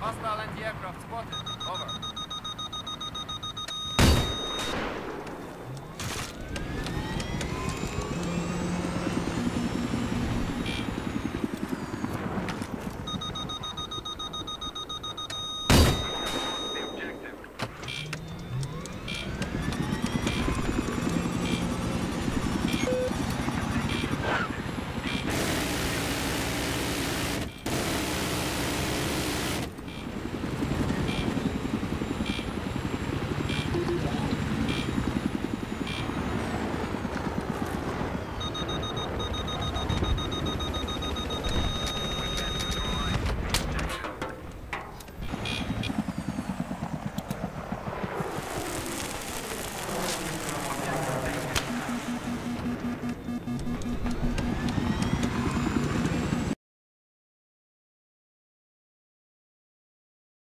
Hostile anti-aircraft spotted. Over.